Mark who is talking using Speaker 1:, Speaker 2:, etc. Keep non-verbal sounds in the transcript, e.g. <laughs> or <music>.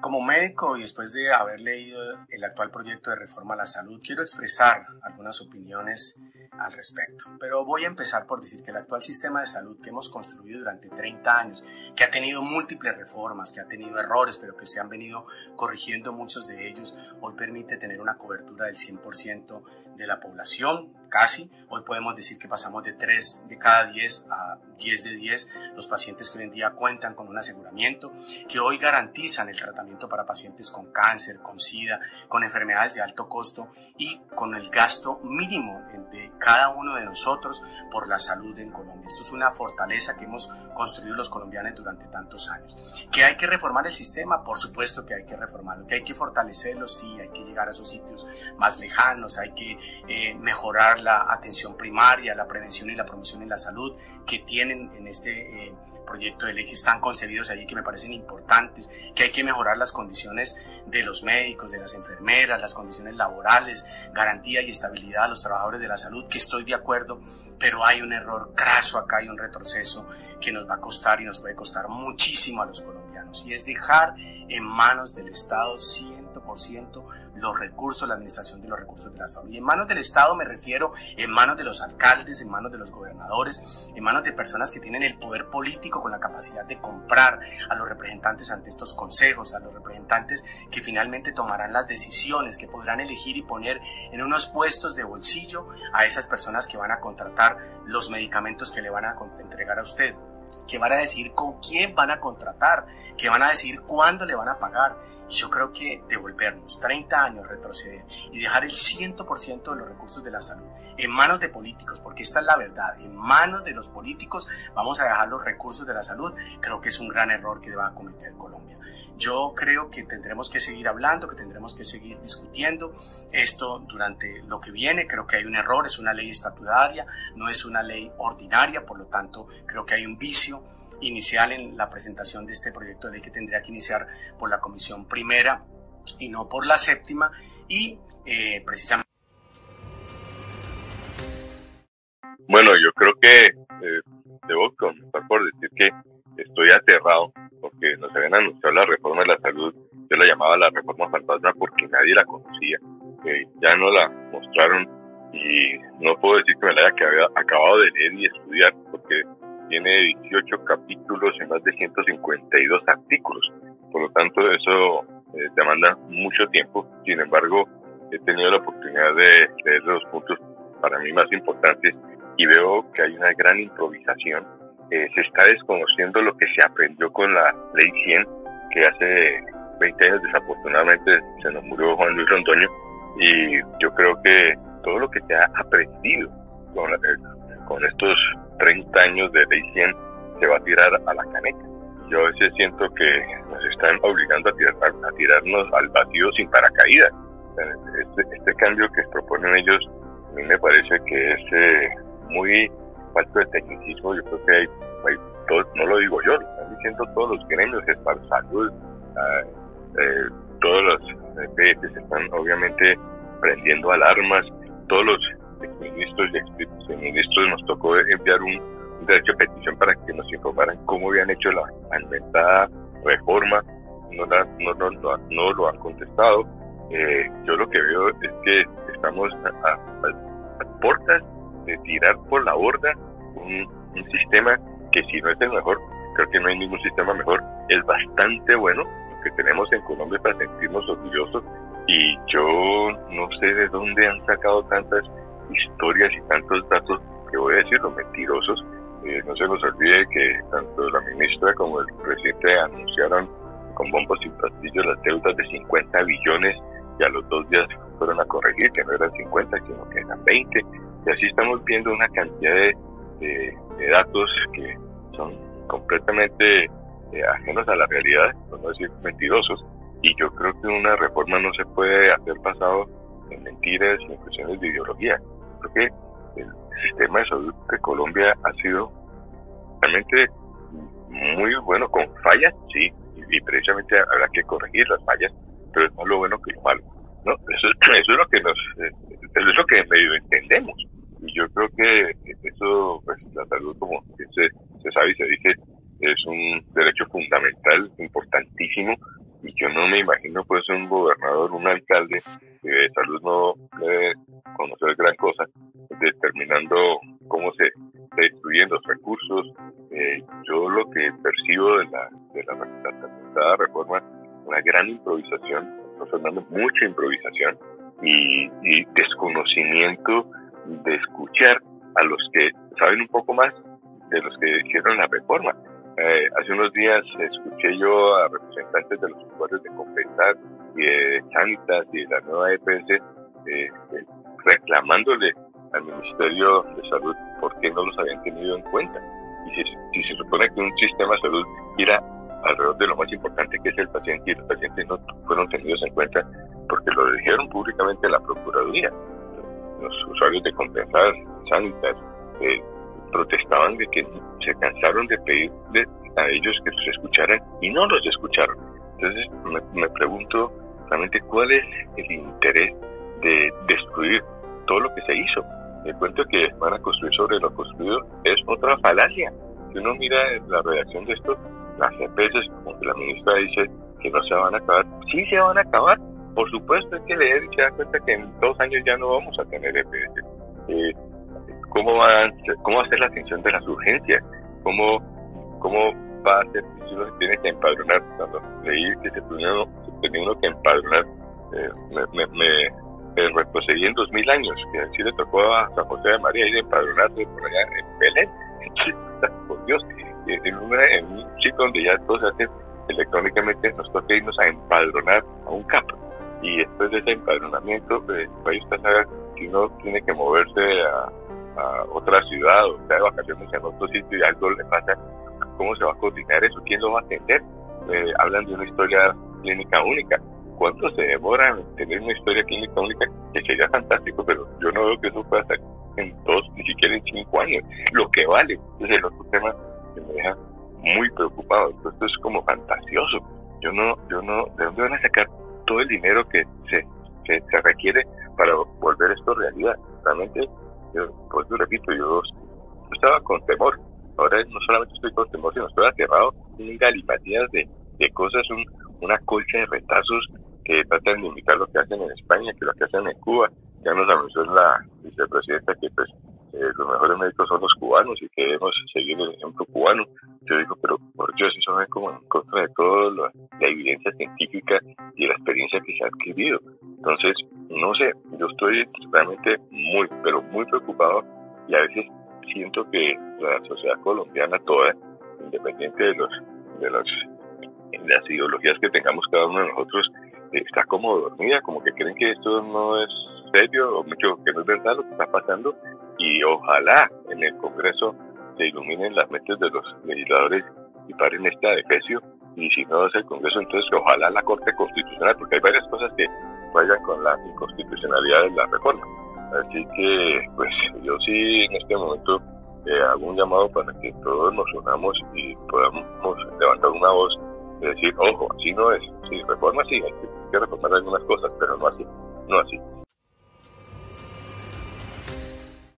Speaker 1: Como médico y después de haber leído el actual proyecto de reforma a la salud, quiero expresar algunas opiniones al respecto. Pero voy a empezar por decir que el actual sistema de salud que hemos construido durante 30 años, que ha tenido múltiples reformas, que ha tenido errores, pero que se han venido corrigiendo muchos de ellos, hoy permite tener una cobertura del 100% de la población, casi. Hoy podemos decir que pasamos de 3 de cada 10 a 10 de 10 los pacientes que hoy en día cuentan con un aseguramiento, que hoy garantizan el tratamiento para pacientes con cáncer, con SIDA, con enfermedades de alto costo y con el gasto mínimo de cada uno de nosotros por la salud en Colombia. Esto es una fortaleza que hemos construido los colombianos durante tantos años. ¿Que hay que reformar el sistema? Por supuesto que hay que reformarlo. ¿Que hay que fortalecerlo? Sí, hay que llegar a esos sitios más lejanos, hay que eh, mejorar la atención primaria, la prevención y la promoción en la salud que tienen en este... Eh, proyecto de ley que están concebidos allí que me parecen importantes, que hay que mejorar las condiciones de los médicos, de las enfermeras, las condiciones laborales, garantía y estabilidad a los trabajadores de la salud, que estoy de acuerdo, pero hay un error craso acá, hay un retroceso que nos va a costar y nos puede costar muchísimo a los colombianos, y es dejar en manos del Estado 100% los recursos, la administración de los recursos de la salud. Y en manos del Estado me refiero en manos de los alcaldes, en manos de los gobernadores, en manos de personas que tienen el poder político con la capacidad de comprar a los representantes ante estos consejos, a los representantes que finalmente tomarán las decisiones, que podrán elegir y poner en unos puestos de bolsillo a esas personas que van a contratar los medicamentos que le van a entregar a usted que van a decir con quién van a contratar, que van a decir cuándo le van a pagar. Yo creo que devolvernos 30 años, retroceder y dejar el 100% de los recursos de la salud en manos de políticos, porque esta es la verdad, en manos de los políticos vamos a dejar los recursos de la salud, creo que es un gran error que va a cometer Colombia. Yo creo que tendremos que seguir hablando, que tendremos que seguir discutiendo esto durante lo que viene. Creo que hay un error, es una ley estatutaria, no es una ley ordinaria, por lo tanto creo que hay un vicio inicial en la presentación de este proyecto de ley que tendría que iniciar por la comisión primera y no por la séptima y eh, precisamente
Speaker 2: Bueno, yo creo que eh, debo comenzar por decir que estoy aterrado porque nos habían anunciado la reforma de la salud. Yo la llamaba la reforma fantasma porque nadie la conocía. ya no la mostraron y no puedo decir que me la haya acabado de leer y estudiar porque tiene 18 capítulos y más de 152 artículos. Por lo tanto, eso eh, demanda mucho tiempo. Sin embargo, he tenido la oportunidad de leer los puntos para mí más importantes y veo que hay una gran improvisación. Eh, se está desconociendo lo que se aprendió con la Ley 100, que hace 20 años desafortunadamente se nos murió Juan Luis Rondoño, y yo creo que todo lo que se ha aprendido con, eh, con estos 30 años de Ley 100 se va a tirar a la caneca. Yo a veces siento que nos están obligando a, tirar, a tirarnos al vacío sin paracaídas. Este, este cambio que proponen ellos a mí me parece que es eh, muy falto de tecnicismo. Yo creo que hay, no lo digo yo, lo están diciendo todos los gremios, es para salud, ah, eh, todos los EPS están obviamente prendiendo alarmas, todos los ministros y exministros nos tocó enviar un, derecho a petición para que nos informaran cómo habían hecho la, inventada reforma, no, no, no, no, lo han contestado. Eh, yo lo que veo es que estamos a, a puertas de tirar por la borda un, sistema que si no es el mejor, creo que no hay ningún sistema mejor, es bastante bueno que tenemos en Colombia para sentirnos orgullosos y yo no sé de dónde han sacado tantas historias y tantos datos que voy a decir los mentirosos. Eh, no se nos olvide que tanto la ministra como el presidente anunciaron con bombos y pastillos las deudas de 50 billones y a los dos días fueron a corregir que no eran 50 sino que eran 20 y así estamos viendo una cantidad de, datos que son completamente eh, ajenos a la realidad, por no decir mentirosos. Y yo creo que una reforma no se puede hacer pasado en mentiras y en cuestiones de ideología. Creo que el sistema de salud de Colombia ha sido realmente muy bueno, con fallas, sí, y, precisamente habrá que corregir las fallas, pero es más lo bueno que lo malo. ¿no? Eso, <clears throat> eso es lo que nos, eh, eso es lo que medio entendemos. Y yo creo que eso, pues la salud, como se, se sabe y se dice, es un derecho fundamental, importantísimo, gobernador, un alcalde de salud no debe conocer gran cosa, la, reforma, una gran improvisación, Fernando, mucha improvisación y, y desconocimiento de escuchar a los que saben un poco más de los que hicieron la reforma. Eh, hace unos días escuché yo a representantes de los usuarios de Compensar y de Sanitas y de la nueva EPS eh, eh, reclamándole al Ministerio de Salud por qué no los habían tenido en cuenta. Y si, se supone que un sistema de salud gira alrededor de lo más importante que es el paciente y los pacientes no fueron tenidos en cuenta porque lo dijeron públicamente la Procuraduría. Los usuarios de Compensar, Sanitas, eh, protestaban de que se cansaron de pedirle a ellos que los escucharan y no los escucharon. Entonces me, pregunto realmente cuál es el interés de destruir todo lo que se hizo. El cuento que van a construir sobre lo construido es otra falacia. Si uno mira la redacción de esto, las empresas, como que la ministra dice que no se van a acabar, sí se van a acabar. Por supuesto, hay que leer y se da cuenta que en dos años ya no vamos a tener EPS. Eh, cómo va, a, cómo va a ser la atención de las urgencias, cómo, cómo va a ser si uno se tiene que empadronar. Cuando leí que se tenía uno, uno que empadronar, eh, me, me, me, retrocedí en dos mil años, que así le tocó a San José de María ir a empadronarse por allá en Belén. <laughs> por Dios, en, en un sitio donde ya todo se hace electrónicamente, nos toca irnos a empadronar a un campo. Y después de ese empadronamiento, pues, país saber si uno tiene que moverse a, a otra ciudad o está de vacaciones en otro sitio y algo le pasa, ¿cómo se va a coordinar eso? ¿Quién lo va a atender? Eh, hablan de una historia clínica única. ¿Cuánto se demora en tener una historia clínica única? Que sería fantástico, pero yo no veo que eso pueda estar en dos, ni siquiera en cinco años. Lo que vale es el otro tema que me deja muy preocupado. Esto es como fantasioso. Yo no, yo no, ¿de dónde van a sacar todo el dinero que se, se, se requiere para volver esto realidad? Realmente yo, pues yo repito, yo, estaba con temor. Ahora no solamente estoy con temor, sino estoy aterrado. Un galimatías de, de cosas, un, una colcha de retazos que tratan de imitar lo que hacen en España, que lo que hacen en Cuba. Ya nos anunció la vicepresidenta que pues eh, los mejores médicos son los cubanos y que debemos seguir el ejemplo cubano. Yo digo, pero por Dios, eso es como en contra de toda la, evidencia científica y la experiencia que se ha adquirido. Entonces, no sé, yo estoy realmente muy, pero muy preocupado y a veces siento que la sociedad colombiana toda, independiente de los de las, de las ideologías que tengamos cada uno de nosotros, está como dormida, como que creen que esto no es serio o mucho que no es verdad lo que está pasando y ojalá en el Congreso se iluminen las mentes de los legisladores y paren esta defecio y si no es el Congreso entonces ojalá la Corte Constitucional porque hay varias cosas que vayan con la inconstitucionalidad de la reforma. Así que pues yo sí en este momento eh, hago un llamado para que todos nos unamos y podamos levantar una voz y decir ojo así no es. Sí reforma sí hay que reformar algunas cosas pero no así no así